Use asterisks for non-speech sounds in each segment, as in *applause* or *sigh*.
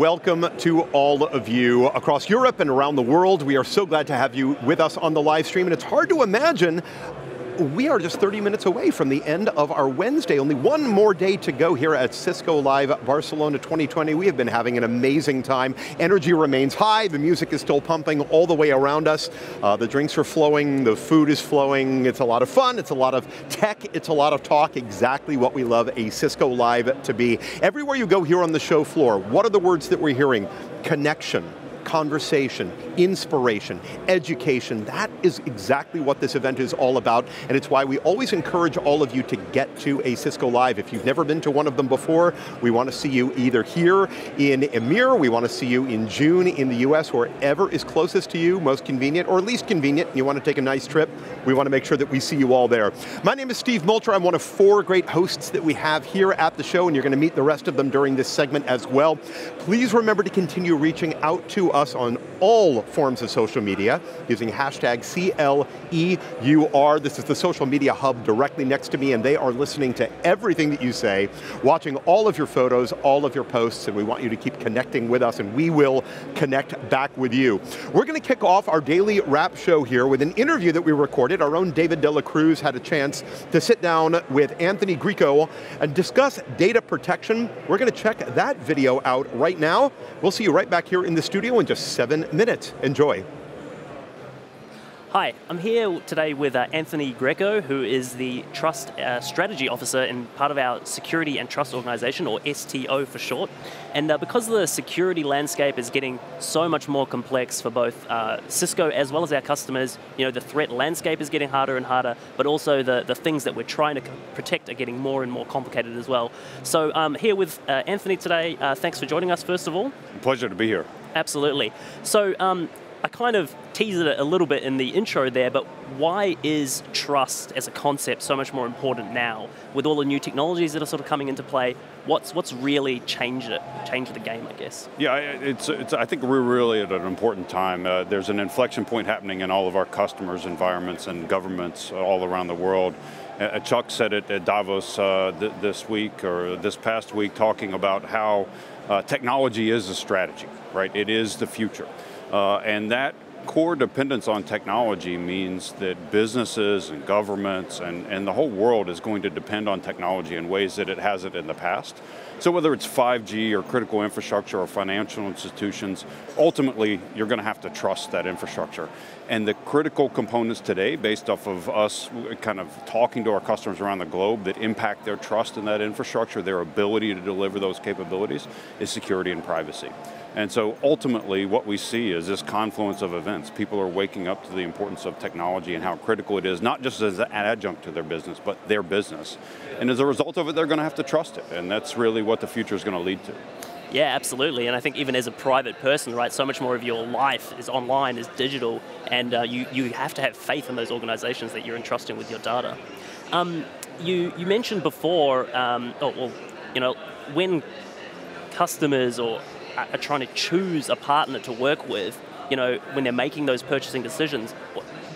welcome to all of you across Europe and around the world. We are so glad to have you with us on the live stream, and it's hard to imagine we are just 30 minutes away from the end of our Wednesday. Only one more day to go here at Cisco Live Barcelona 2020. We have been having an amazing time. Energy remains high, the music is still pumping all the way around us. Uh, the drinks are flowing, the food is flowing. It's a lot of fun, it's a lot of tech, it's a lot of talk, exactly what we love a Cisco Live to be. Everywhere you go here on the show floor, what are the words that we're hearing? Connection, conversation, inspiration, education. That is exactly what this event is all about, and it's why we always encourage all of you to get to a Cisco Live. If you've never been to one of them before, we want to see you either here in EMEA, we want to see you in June in the US, wherever is closest to you, most convenient, or least convenient, you want to take a nice trip, we want to make sure that we see you all there. My name is Steve Multer, I'm one of four great hosts that we have here at the show, and you're going to meet the rest of them during this segment as well. Please remember to continue reaching out to us on all forms of social media using hashtag CLEUR. This is the social media hub directly next to me and they are listening to everything that you say, watching all of your photos, all of your posts, and we want you to keep connecting with us and we will connect back with you. We're going to kick off our daily wrap show here with an interview that we recorded. Our own David Dela Cruz had a chance to sit down with Anthony Grieco and discuss data protection. We're going to check that video out right now. We'll see you right back here in the studio in just seven minutes. Enjoy. Hi, I'm here today with uh, Anthony Grieco, who is the Trust uh, Strategy Officer and part of our Security and Trust Organization, or STO for short. And uh, because the security landscape is getting so much more complex for both uh, Cisco as well as our customers, you know, the threat landscape is getting harder and harder, but also the, the things that we're trying to protect are getting more and more complicated as well. So I'm um, here with uh, Anthony today. Uh, thanks for joining us, first of all. Pleasure to be here. Absolutely. So um, I kind of teased it a little bit in the intro there, but why is trust as a concept so much more important now with all the new technologies that are sort of coming into play? What's what's really changed it, changed the game, I guess? Yeah, it's, it's I think we're really at an important time. Uh, there's an inflection point happening in all of our customers' environments and governments all around the world. Uh, Chuck said it at Davos uh, th this week or this past week, talking about how uh, technology is a strategy, right? It is the future. Uh, and that core dependence on technology means that businesses and governments and, and the whole world is going to depend on technology in ways that it hasn't in the past. So whether it's 5G or critical infrastructure or financial institutions, ultimately you're going to have to trust that infrastructure. And the critical components today, based off of us kind of talking to our customers around the globe that impact their trust in that infrastructure, their ability to deliver those capabilities, is security and privacy. And so ultimately what we see is this confluence of events. People are waking up to the importance of technology and how critical it is, not just as an adjunct to their business, but their business. And as a result of it, they're going to have to trust it. And that's really what the future is going to lead to. Yeah, absolutely. And I think even as a private person, right, so much more of your life is online, is digital, and uh, you, you have to have faith in those organizations that you're entrusting with your data. Um, you, you mentioned before, um, oh, well, you know, when customers or are trying to choose a partner to work with, you know, when they're making those purchasing decisions,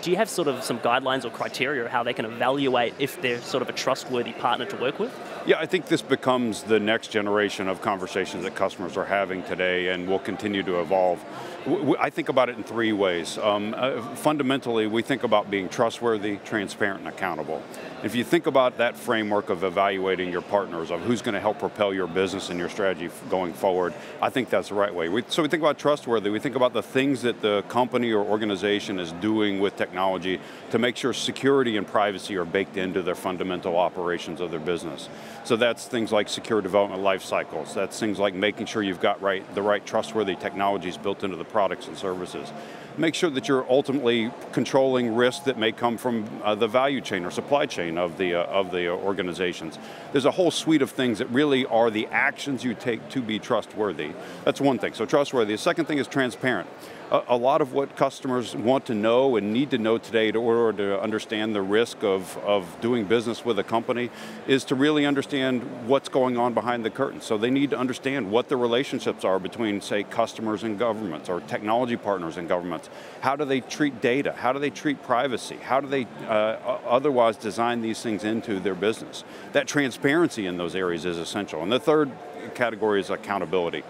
do you have sort of some guidelines or criteria of how they can evaluate if they're sort of a trustworthy partner to work with? Yeah, I think this becomes the next generation of conversations that customers are having today and will continue to evolve. I think about it in three ways. Um, uh, fundamentally, we think about being trustworthy, transparent, and accountable. If you think about that framework of evaluating your partners, of who's going to help propel your business and your strategy going forward, I think that's the right way. We, so we think about trustworthy, we think about the things that the company or organization is doing with technology to make sure security and privacy are baked into their fundamental operations of their business. So that's things like secure development life cycles, that's things like making sure you've got right, the right trustworthy technologies built into the products and services. Make sure that you're ultimately controlling risks that may come from uh, the value chain or supply chain of the, uh, of the organizations. There's a whole suite of things that really are the actions you take to be trustworthy. That's one thing, so trustworthy. The second thing is transparent a, a, lot of what customers want to know and need to know today in order to understand the risk of, of doing business with a company is to really understand what's going on behind the curtain. So they need to understand what the relationships are between, say, customers and governments or technology partners and governments. How do they treat data? How do they treat privacy? How do they uh, otherwise design these things into their business? That transparency in those areas is essential. And the third category is accountability.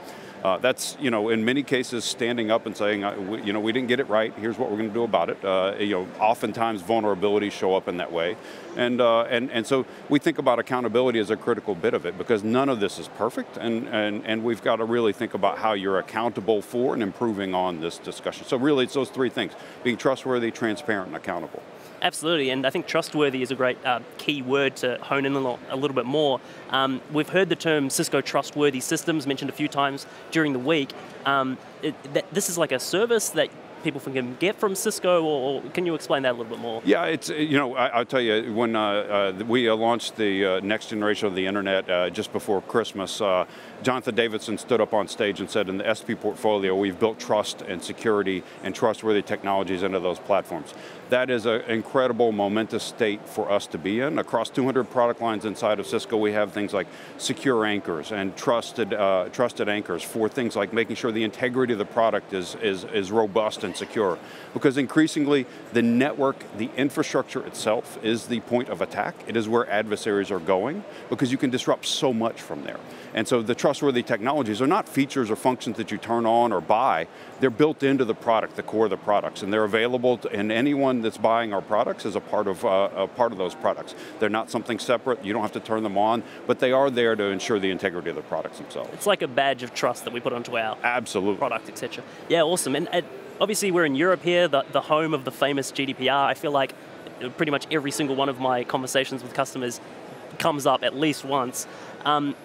Uh, that's, you know, in many cases standing up and saying, uh, we, you know, we didn't get it right, here's what we're going to do about it. Uh, you know, oftentimes vulnerabilities show up in that way. And, uh, and, and so we think about accountability as a critical bit of it because none of this is perfect and, and, and we've got to really think about how you're accountable for and improving on this discussion. So really it's those three things, being trustworthy, transparent, and accountable. Absolutely, and I think trustworthy is a great uh, key word to hone in a, lot, a little bit more. Um, we've heard the term Cisco Trustworthy Systems mentioned a few times during the week. Um, it, that, this is like a service that people can get from Cisco, or, can you explain that a little bit more? Yeah, it's you know I, will tell you when uh, uh, we uh, launched the uh, next generation of the internet uh, just before Christmas, uh, Jonathan Davidson stood up on stage and said, in the SP portfolio, we've built trust and security and trustworthy technologies into those platforms. That is an incredible, momentous state for us to be in. Across 200 product lines inside of Cisco, we have things like secure anchors and trusted, uh, trusted anchors for things like making sure the integrity of the product is, is, is robust and secure. Because increasingly, the network, the infrastructure itself is the point of attack. It is where adversaries are going because you can disrupt so much from there. And so the trustworthy technologies are not features or functions that you turn on or buy, they're built into the product, the core of the products, and they're available to, and anyone that's buying our products is a part of uh, a part of those products. They're not something separate, you don't have to turn them on, but they are there to ensure the integrity of the products themselves. It's like a badge of trust that we put onto our Absolutely. product, etc. Yeah, awesome. And, and obviously we're in Europe here, the, the home of the famous GDPR. I feel like pretty much every single one of my conversations with customers comes up at least once. Um,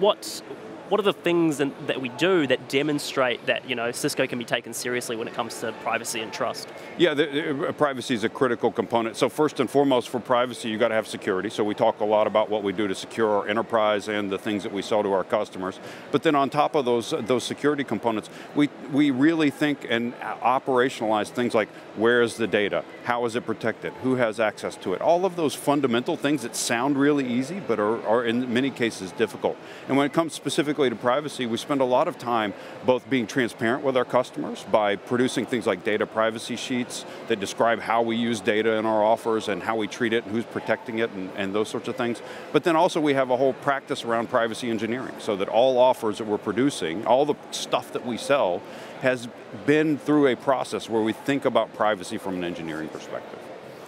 what what are the things that we do that demonstrate that you know Cisco can be taken seriously when it comes to privacy and trust? Yeah, the, uh, privacy is a critical component. So first and foremost, for privacy, you got to have security. So we talk a lot about what we do to secure our enterprise and the things that we sell to our customers. But then on top of those those security components, we we really think and operationalize things like where is the data, how is it protected, who has access to it. All of those fundamental things that sound really easy, but are, are in many cases difficult. And when it comes specifically specifically to privacy, we spend a lot of time both being transparent with our customers by producing things like data privacy sheets that describe how we use data in our offers and how we treat it and who's protecting it and, and those sorts of things. But then also we have a whole practice around privacy engineering so that all offers that we're producing, all the stuff that we sell, has been through a process where we think about privacy from an engineering perspective.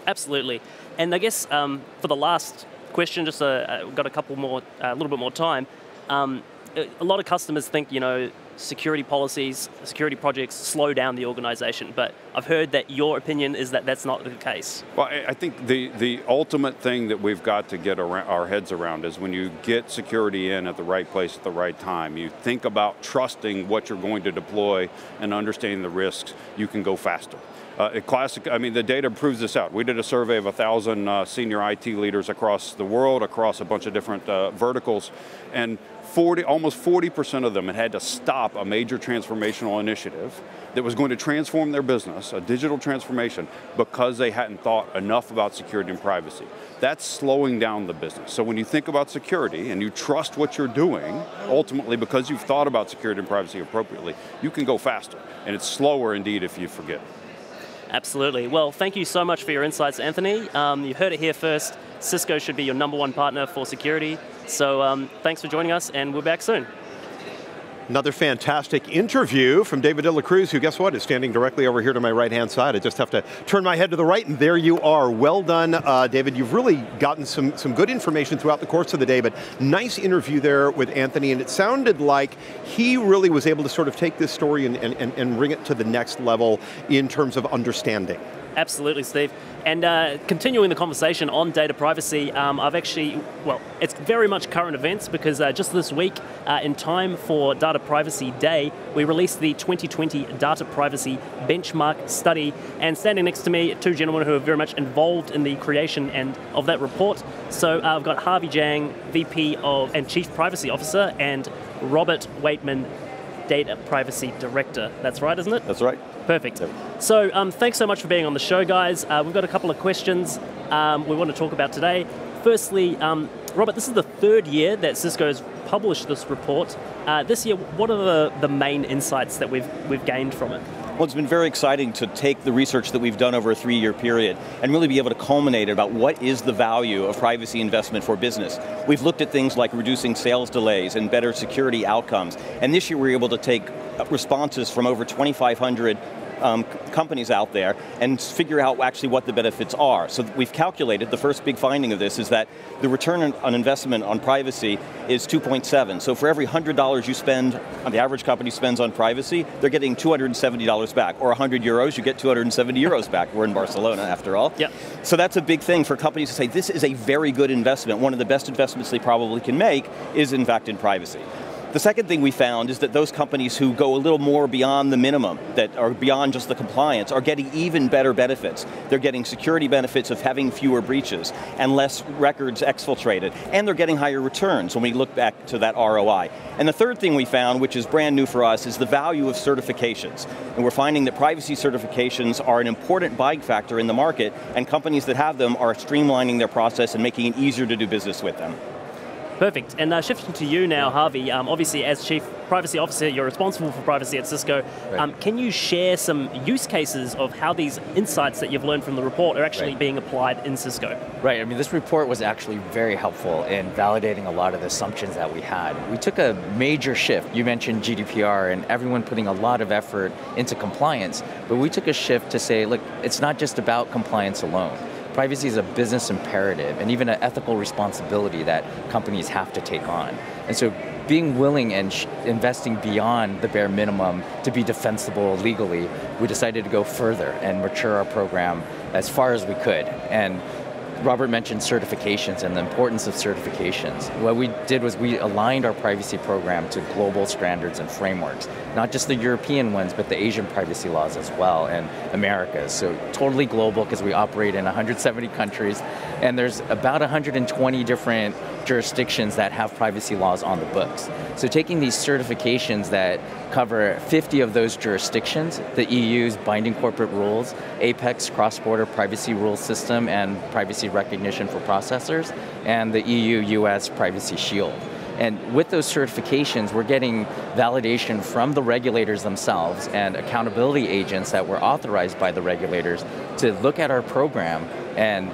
Absolutely. And I guess um, for the last question, just uh, uh got a couple more, uh, a little bit more time. Um, a lot of customers think, you know, security policies, security projects slow down the organization, but I've heard that your opinion is that that's not the case. Well, I think the, the ultimate thing that we've got to get our heads around is when you get security in at the right place at the right time, you think about trusting what you're going to deploy and understanding the risks, you can go faster. Uh, classic, I mean, the data proves this out. We did a survey of a thousand uh, senior IT leaders across the world, across a bunch of different uh, verticals, and 40, almost 40% of them had had to stop a major transformational initiative that was going to transform their business, a digital transformation, because they hadn't thought enough about security and privacy. That's slowing down the business. So when you think about security and you trust what you're doing, ultimately because you've thought about security and privacy appropriately, you can go faster. And it's slower indeed if you forget. Absolutely. Well, thank you so much for your insights, Anthony. Um, you heard it here first. Cisco should be your number one partner for security. So um, thanks for joining us, and we're back soon. Another fantastic interview from David de la Cruz, who guess what, is standing directly over here to my right-hand side. I just have to turn my head to the right, and there you are. Well done, uh, David. You've really gotten some, some good information throughout the course of the day, but nice interview there with Anthony, and it sounded like he really was able to sort of take this story and, and, and bring it to the next level in terms of understanding. Absolutely, Steve. And uh, continuing the conversation on data privacy, um, I've actually, well, it's very much current events because uh, just this week, uh, in time for Data Privacy Day, we released the 2020 Data Privacy Benchmark Study. And standing next to me, two gentlemen who are very much involved in the creation and of that report. So uh, I've got Harvey Jang, VP of and Chief Privacy Officer, and Robert Waitman, Data Privacy Director. That's right, isn't it? That's right. Perfect. So um, thanks so much for being on the show, guys. Uh, we've got a couple of questions um, we want to talk about today. Firstly, um, Robert, this is the third year that Cisco has published this report. Uh, this year, what are the, the main insights that we've, we've gained from it? Well, it's been very exciting to take the research that we've done over a three-year period and really be able to culminate it about what is the value of privacy investment for business. We've looked at things like reducing sales delays and better security outcomes, and this year we were able to take responses from over 2,500 um, companies out there and figure out actually what the benefits are. So we've calculated, the first big finding of this is that the return on investment on privacy is 2.7. So for every $100 you spend, the average company spends on privacy, they're getting $270 back. Or 100 euros, you get 270 euros back. We're in Barcelona after all. Yep. So that's a big thing for companies to say, this is a very good investment. One of the best investments they probably can make is in fact in privacy. The second thing we found is that those companies who go a little more beyond the minimum, that are beyond just the compliance, are getting even better benefits. They're getting security benefits of having fewer breaches and less records exfiltrated, and they're getting higher returns when we look back to that ROI. And the third thing we found, which is brand new for us, is the value of certifications. And we're finding that privacy certifications are an important buying factor in the market, and companies that have them are streamlining their process and making it easier to do business with them. Perfect. And uh, shifting to you now, Harvey, um, obviously as Chief Privacy Officer, you're responsible for privacy at Cisco. Right. Um, can you share some use cases of how these insights that you've learned from the report are actually Right. being applied in Cisco? Right, I mean, this report was actually very helpful in validating a lot of the assumptions that we had. We took a major shift. You mentioned GDPR and everyone putting a lot of effort into compliance, but we took a shift to say, look, it's not just about compliance alone. Privacy is a business imperative and even an ethical responsibility that companies have to take on. And so being willing and investing beyond the bare minimum to be defensible legally, we decided to go further and mature our program as far as we could. And Robert mentioned certifications and the importance of certifications. What we did was we aligned our privacy program to global standards and frameworks, not just the European ones, but the Asian privacy laws as well, and America's. So totally global because we operate in 170 countries, and there's about 120 different jurisdictions that have privacy laws on the books. So taking these certifications that cover 50 of those jurisdictions, the EU's binding corporate rules, APEC cross-border privacy rule system and privacy recognition for processors, and the EU-US privacy shield. And with those certifications, we're getting validation from the regulators themselves and accountability agents that were authorized by the regulators to look at our program and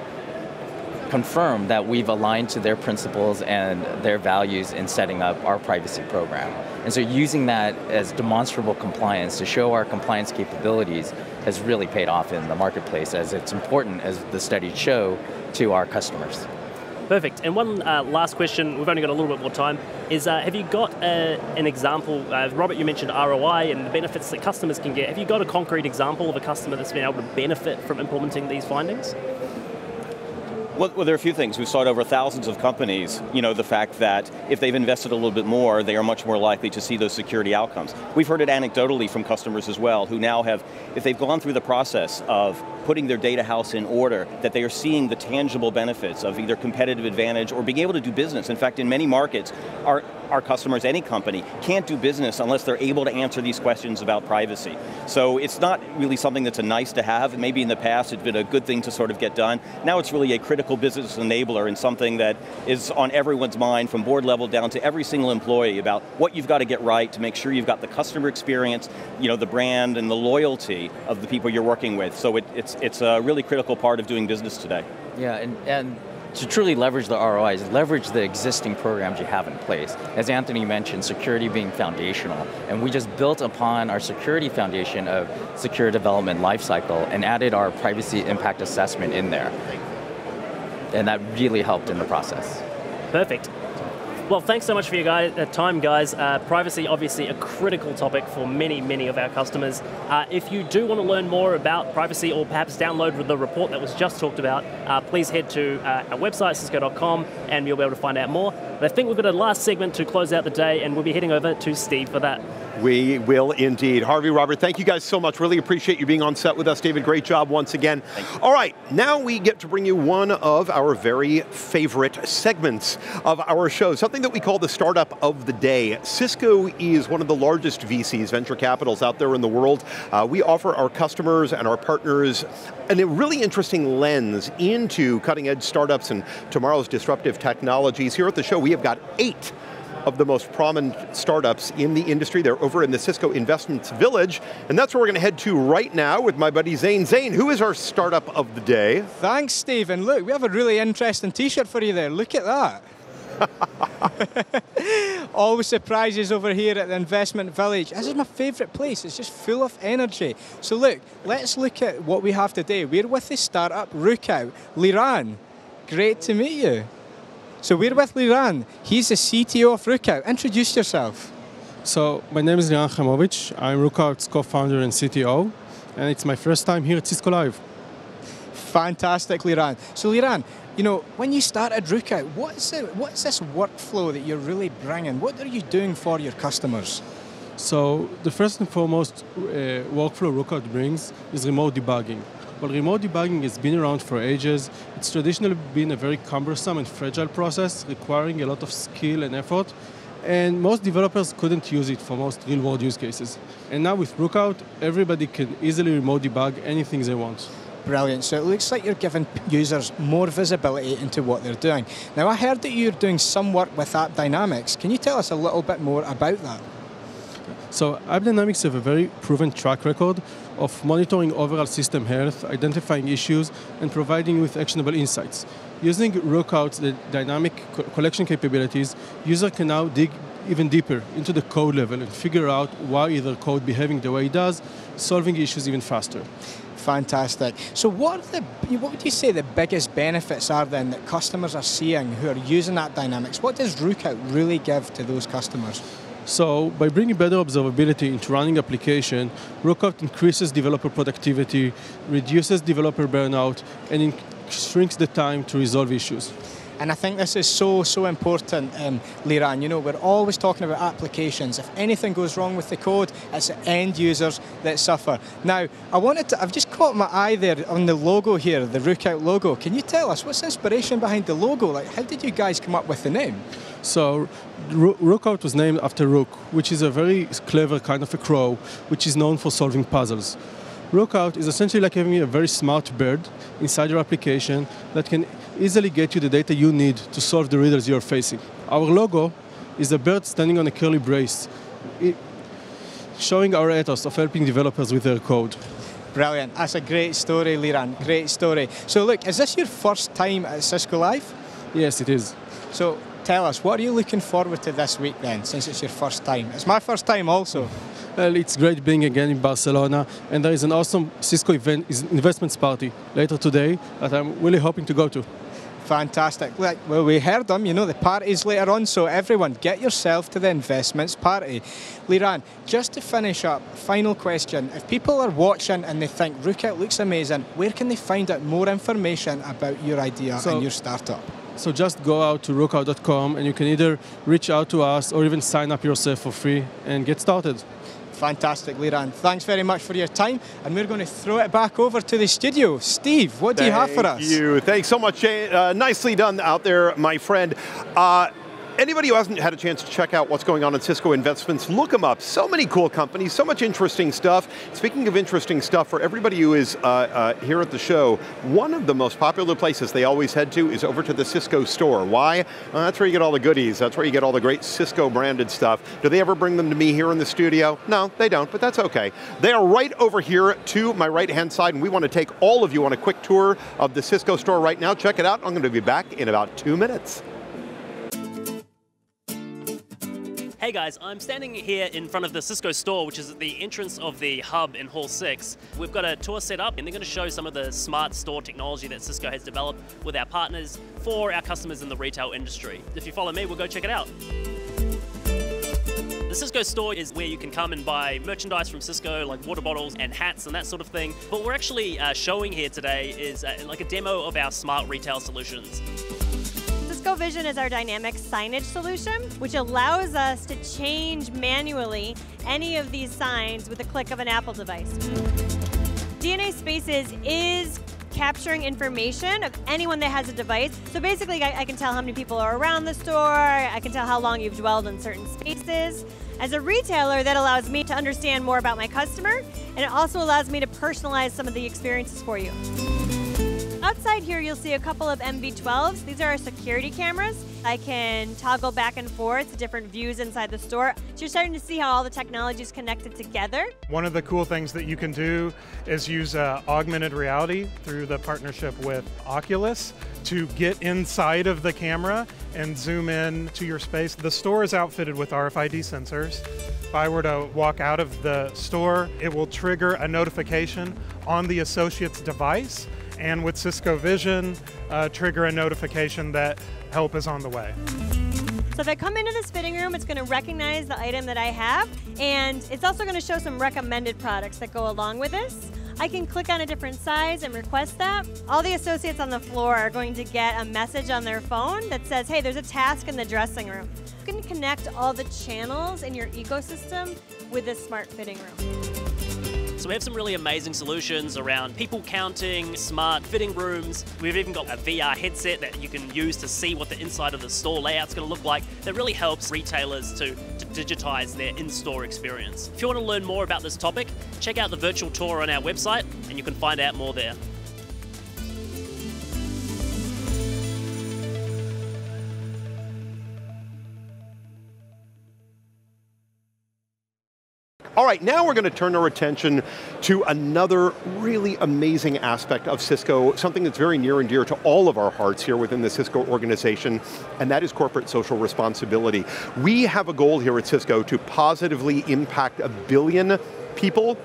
confirm that we've aligned to their principles and their values in setting up our privacy program. And so using that as demonstrable compliance to show our compliance capabilities has really paid off in the marketplace as it's important, as the studies show, to our customers. Perfect. And one uh, last question, we've only got a little bit more time, is uh, have you got uh, an example, uh, Robert, you mentioned ROI and the benefits that customers can get. Have you got a concrete example of a customer that's been able to benefit from implementing these findings? Well, well, there are a few things. We've saw it over thousands of companies, you know, the fact that if they've invested a little bit more, they are much more likely to see those security outcomes. We've heard it anecdotally from customers as well, who now have, if they've gone through the process of putting their data house in order, that they are seeing the tangible benefits of either competitive advantage or being able to do business. In fact, in many markets, our, our customers, any company, can't do business unless they're able to answer these questions about privacy. So it's not really something that's a nice to have. Maybe in the past it's been a good thing to sort of get done. Now it's really a critical business enabler and something that is on everyone's mind from board level down to every single employee about what you've got to get right to make sure you've got the customer experience, you know, the brand and the loyalty of the people you're working with. So it, it's, it's a really critical part of doing business today. Yeah, and, and to truly leverage the ROIs, leverage the existing programs you have in place. As Anthony mentioned, security being foundational, and we just built upon our security foundation of secure development lifecycle and added our privacy impact assessment in there. And that really helped in the process. Perfect. Well, thanks so much for your guys, uh, time, guys. Uh, privacy, obviously, a critical topic for many, many of our customers. Uh, if you do want to learn more about privacy or perhaps download the report that was just talked about, uh, please head to uh, our website, cisco.com, and you'll be able to find out more. But I think we've got a last segment to close out the day, and we'll be heading over to Steve for that. We will indeed. Harvey, Robert, thank you guys so much. Really appreciate you being on set with us. David, great job once again. All right, now we get to bring you one of our very favorite segments of our show, something that we call the startup of the day. Cisco is one of the largest VCs, venture capitals out there in the world. Uh, we offer our customers and our partners and a really interesting lens into cutting edge startups and tomorrow's disruptive technologies. Here at the show, we have got eight of the most prominent startups in the industry. They're over in the Cisco Investments Village, and that's where we're going to head to right now with my buddy Zane. Zane, who is our startup of the day? Thanks, Stephen. Look, we have a really interesting t-shirt for you there. Look at that. *laughs* Always surprises over here at the Investment Village. This is my favourite place. It's just full of energy. So look, let's look at what we have today. We're with the startup Rookout. Liran, great to meet you. So we're with Liran. He's the CTO of Rookout. Introduce yourself. So my name is Liran Haimovitch. I'm Rookout's co-founder and CTO, and it's my first time here at Cisco Live. Fantastic, Liran. So Liran, you know, when you started Rookout, what's, what's this workflow that you're really bringing? What are you doing for your customers? So the first and foremost uh, workflow Rookout brings is remote debugging. While remote debugging has been around for ages, it's traditionally been a very cumbersome and fragile process, requiring a lot of skill and effort, and most developers couldn't use it for most real-world use cases. And now with Rookout, everybody can easily remote debug anything they want. Brilliant. So it looks like you're giving users more visibility into what they're doing. Now, I heard that you're doing some work with AppDynamics. Can you tell us a little bit more about that? So AppDynamics have a very proven track record of monitoring overall system health, identifying issues, and providing with actionable insights. Using Rookout's dynamic co collection capabilities, user can now dig even deeper into the code level and figure out why either code behaving the way it does, solving issues even faster. Fantastic. So what, the, what would you say the biggest benefits are then that customers are seeing who are using that dynamics? What does Rookout really give to those customers? So by bringing better observability into running application, Rookout increases developer productivity, reduces developer burnout, and shrinks the time to resolve issues. And I think this is so, so important, um, Liran. You know, we're always talking about applications. If anything goes wrong with the code, it's the end users that suffer. Now, I wanted to, I've just caught my eye there on the logo here, the Rookout logo. Can you tell us what's the inspiration behind the logo? Like, how did you guys come up with the name? So, Rookout was named after Rook, which is a very clever kind of a crow, which is known for solving puzzles. Rookout is essentially like having a very smart bird inside your application that can easily get you the data you need to solve the riddles you're facing. Our logo is a bird standing on a curly brace, showing our ethos of helping developers with their code. Brilliant. That's a great story, Liran. Great story. So look, is this your first time at Cisco Live? Yes, it is. So tell us, what are you looking forward to this week then, since it's your first time? It's my first time also. Well, it's great being again in Barcelona, and there is an awesome Cisco event, investments party later today that I'm really hoping to go to. Fantastic. Well, we heard them, you know, the party's later on, so everyone get yourself to the investments party. Liran, just to finish up, final question. If people are watching and they think Rookout looks amazing, where can they find out more information about your idea so, and your startup? So just go out to rookout.com and you can either reach out to us or even sign up yourself for free and get started. Fantastic, Liran. Thanks very much for your time, and we're going to throw it back over to the studio. Steve, what do Thank you have for us? Thank you. Thanks so much, Jay. Uh, nicely done out there, my friend. Uh, anybody who hasn't had a chance to check out what's going on in Cisco Investments, look them up. So many cool companies, so much interesting stuff. Speaking of interesting stuff, for everybody who is uh, uh, here at the show, one of the most popular places they always head to is over to the Cisco store. Why? Well, that's where you get all the goodies. That's where you get all the great Cisco branded stuff. Do they ever bring them to me here in the studio? No, they don't, but that's okay. They are right over here to my right hand side, and we want to take all of you on a quick tour of the Cisco store right now. Check it out. I'm going to be back in about two minutes. Hey guys, I'm standing here in front of the Cisco store, which is at the entrance of the hub in Hall 6. We've got a tour set up and they're going to show some of the smart store technology that Cisco has developed with our partners for our customers in the retail industry. If you follow me, we'll go check it out. The Cisco store is where you can come and buy merchandise from Cisco, like water bottles and hats and that sort of thing. But what we're actually uh, showing here today is uh, like a demo of our smart retail solutions. Cisco Vision is our dynamic signage solution, which allows us to change manually any of these signs with the click of an Apple device. DNA Spaces is capturing information of anyone that has a device. So basically, I, I, can tell how many people are around the store, I can tell how long you've dwelled in certain spaces. As a retailer, that allows me to understand more about my customer, and it also allows me to personalize some of the experiences for you. Outside here, you'll see a couple of MV12s. These are our security cameras. I can toggle back and forth to different views inside the store. So you're starting to see how all the technology is connected together. One of the cool things that you can do is use uh, augmented reality through the partnership with Oculus to get inside of the camera and zoom in to your space. The store is outfitted with RFID sensors. If I were to walk out of the store, it will trigger a notification on the associate's device and with Cisco Vision, uh, trigger a notification that help is on the way. So if I come into this fitting room, it's going to recognize the item that I have, and it's also going to show some recommended products that go along with this. I can click on a different size and request that. All the associates on the floor are going to get a message on their phone that says, hey, there's a task in the dressing room. You can connect all the channels in your ecosystem with this smart fitting room. So we have some really amazing solutions around people counting, smart fitting rooms. We've even got a VR headset that you can use to see what the inside of the store layout's going to look like. That really helps retailers to, to digitize their in-store experience. If you want to learn more about this topic, check out the virtual tour on our website and you can find out more there. All right, now we're going to turn our attention to another really amazing aspect of Cisco, something that's very near and dear to all of our hearts here within the Cisco organization, and that is corporate social responsibility. We have a goal here at Cisco to positively impact a billion people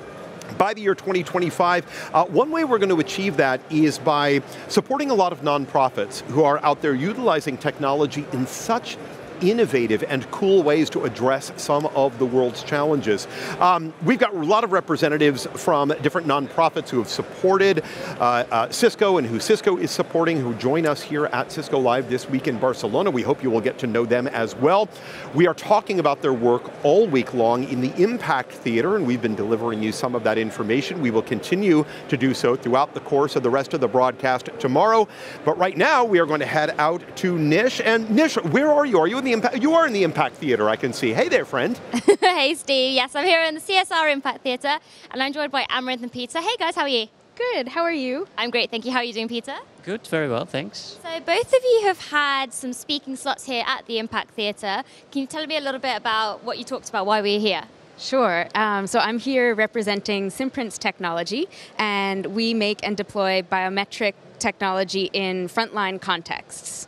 by the year 2025. Uh, one way we're going to achieve that is by supporting a lot of nonprofits who are out there utilizing technology in such innovative and cool ways to address some of the world's challenges. Um, we've got a lot of representatives from different nonprofits who have supported uh, uh, Cisco and who Cisco is supporting who join us here at Cisco Live this week in Barcelona. We hope you will get to know them as well. We are talking about their work all week long in the Impact Theater and we've been delivering you some of that information. We will continue to do so throughout the course of the rest of the broadcast tomorrow. But right now we are going to head out to Nish. And Nish, where are you? Are you in the Impact? You are in the Impact Theater, I can see. Hey there, friend. *laughs* hey, Steve. Yes, I'm here in the CSR Impact Theatre, and I'm joined by Amaranth and Peter. Hey, guys, how are you? Good. How are you? I'm great, thank you. How are you doing, Peter? Good, very well, thanks. So, both of you have had some speaking slots here at the Impact Theatre. Can you tell me a little bit about what you talked about, why we're here? Sure. Um, so I'm here representing Simprints Technology, and we make and deploy biometric technology in frontline contexts.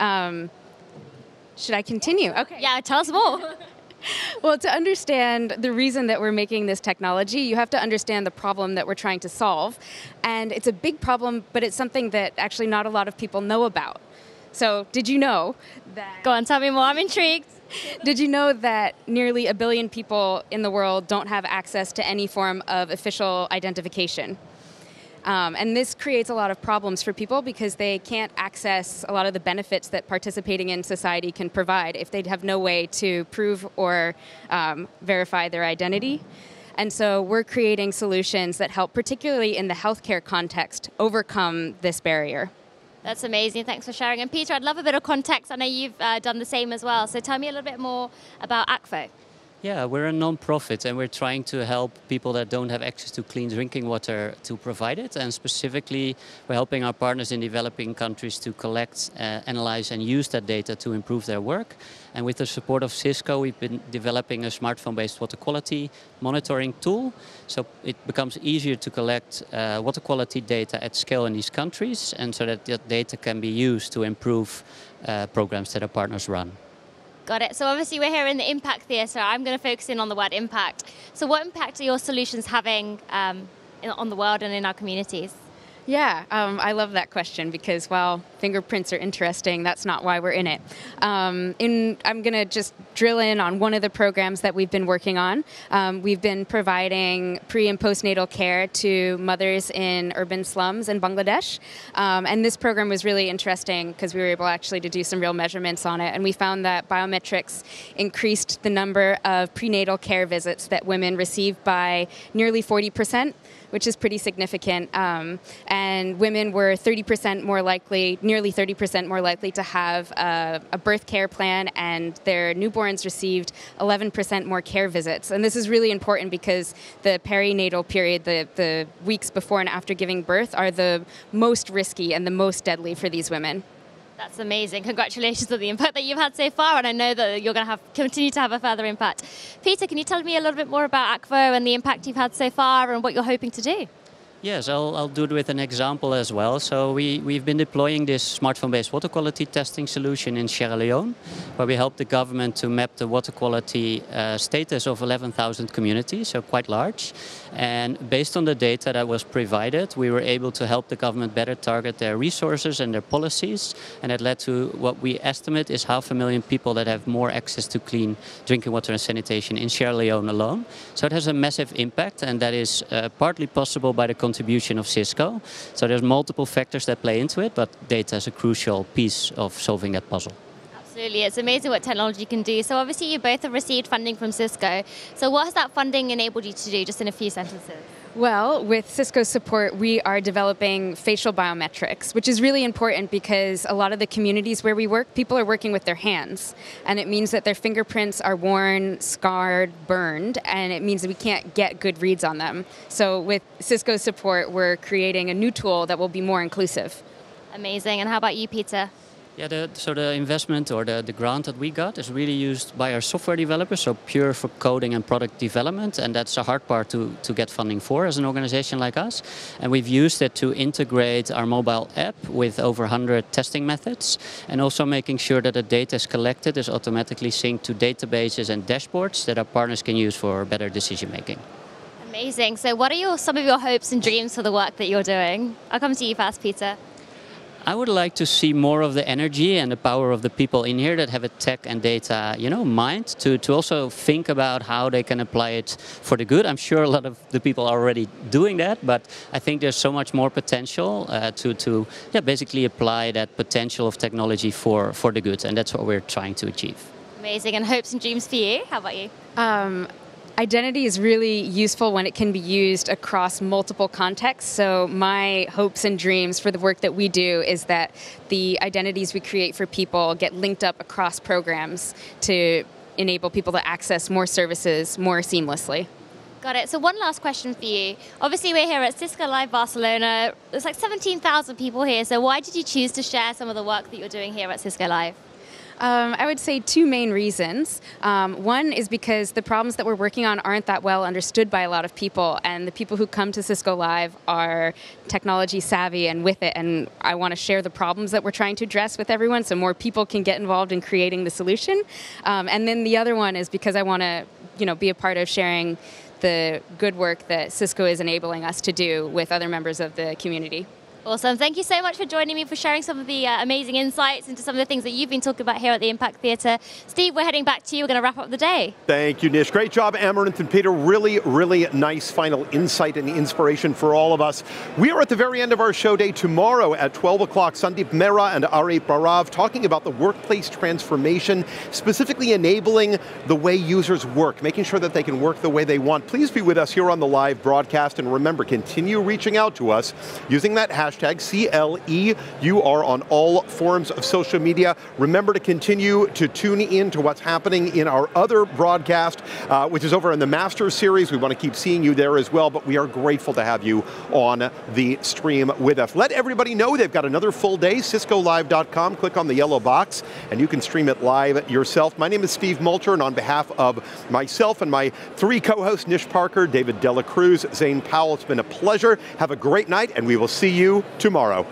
Um, should I continue? Okay. Yeah, tell us more. *laughs* *laughs* well, to understand the reason that we're making this technology, you have to understand the problem that we're trying to solve. And it's a big problem, but it's something that actually not a lot of people know about. So, did you know that. Go on, tell me more. I'm intrigued. Did you know that nearly a billion people in the world don't have access to any form of official identification? Um, and this creates a lot of problems for people because they can't access a lot of the benefits that participating in society can provide if they have no way to prove or um, verify their identity. And so we're creating solutions that help, particularly in the healthcare context, overcome this barrier. That's amazing. Thanks for sharing. And Peter, I'd love a bit of context. I know you've uh, done the same as well. So tell me a little bit more about Akvo. Yeah, we're a non-profit and we're trying to help people that don't have access to clean drinking water to provide it. And specifically, we're helping our partners in developing countries to collect, uh, analyze and use that data to improve their work. And with the support of Cisco, we've been developing a smartphone-based water quality monitoring tool. So it becomes easier to collect uh, water quality data at scale in these countries and so that that data can be used to improve uh, programs that our partners run. Got it. So obviously we're here in the impact theatre. I'm going to focus in on the word impact. So what impact are your solutions having um, in, on the world and in our communities? Yeah, um, I love that question because while fingerprints are interesting, that's not why we're in it. Um, in, I'm going to just drill in on one of the programs that we've been working on. Um, we've been providing pre and postnatal care to mothers in urban slums in Bangladesh. Um, and this program was really interesting because we were able actually to do some real measurements on it. And we found that biometrics increased the number of prenatal care visits that women received by nearly 40 percent which is pretty significant. Um, and women were 30% more likely, nearly 30% more likely to have a, a birth care plan, and their newborns received 11% more care visits. And this is really important because the perinatal period, the, the weeks before and after giving birth, are the most risky and the most deadly for these women. That's amazing. Congratulations on the impact that you've had so far, and I know that you're going to have continue to have a further impact. Peter, can you tell me a little bit more about Akvo and the impact you've had so far and what you're hoping to do? Yes, I'll, I'll do it with an example as well. So we, we've been deploying this smartphone-based water quality testing solution in Sierra Leone, where we help the government to map the water quality uh, status of 11,000 communities, so quite large. And based on the data that was provided, we were able to help the government better target their resources and their policies. And it led to what we estimate is half a million people that have more access to clean drinking water and sanitation in Sierra Leone alone. So it has a massive impact, and that is uh, partly possible by the contribution of Cisco. So there's multiple factors that play into it, but data is a crucial piece of solving that puzzle. Absolutely, it's amazing what technology can do. So obviously you both have received funding from Cisco. So what has that funding enabled you to do, just in a few sentences? Well, with Cisco's support, we are developing facial biometrics, which is really important because a lot of the communities where we work, people are working with their hands. And it means that their fingerprints are worn, scarred, burned, and it means that we can't get good reads on them. So, with Cisco's support, we're creating a new tool that will be more inclusive. Amazing. And how about you, Peter? Yeah, the, so the investment or the, the grant that we got is really used by our software developers, so pure for coding and product development, and that's a hard part to, to get funding for as an organization like us. And we've used it to integrate our mobile app with over 100 testing methods, and also making sure that the data is collected is automatically synced to databases and dashboards that our partners can use for better decision making. Amazing. So what are your, some of your hopes and dreams for the work that you're doing? I'll come to you first, Peter. I would like to see more of the energy and the power of the people in here that have a tech and data, you know, mind to, to also think about how they can apply it for the good. I'm sure a lot of the people are already doing that, but I think there's so much more potential uh, to, to yeah, basically apply that potential of technology for, for the good, and that's what we're trying to achieve. Amazing, and hopes and dreams for you. How about you? Um, identity is really useful when it can be used across multiple contexts. So, my hopes and dreams for the work that we do is that the identities we create for people get linked up across programs to enable people to access more services more seamlessly. Got it. So, one last question for you. Obviously, we're here at Cisco Live Barcelona. There's like 17,000 people here. So, why did you choose to share some of the work that you're doing here at Cisco Live? Um, I would say two main reasons. Um, one is because the problems that we're working on aren't that well understood by a lot of people, and the people who come to Cisco Live are technology savvy and with it. And I want to share the problems that we're trying to address with everyone, so more people can get involved in creating the solution. Um, and then the other one is because I want to, you know, be a part of sharing the good work that Cisco is enabling us to do with other members of the community. Awesome. Thank you so much for joining me, for sharing some of the uh, amazing insights into some of the things that you've been talking about here at the Impact Theatre. Steve, we're heading back to you. We're going to wrap up the day. Thank you, Nish. Great job, Amaranth and Peter. Really, really nice final insight and inspiration for all of us. We are at the very end of our show day tomorrow at 12 o'clock. Sandeep Mehra and Ari Barav talking about the workplace transformation, specifically enabling the way users work, making sure that they can work the way they want. Please be with us here on the live broadcast, and remember, continue reaching out to us using that hashtag hashtag CLE. You are on all forms of social media. Remember to continue to tune in to what's happening in our other broadcast, uh, which is over in the Masters series. We want to keep seeing you there as well, but we are grateful to have you on the stream with us. Let everybody know they've got another full day, ciscolive.com. Click on the yellow box and you can stream it live yourself. My name is Steve Multer, and on behalf of myself and my three co-hosts, Nish Parker, David Dela Cruz, Zane Powell, it's been a pleasure. Have a great night, and we will see you tomorrow.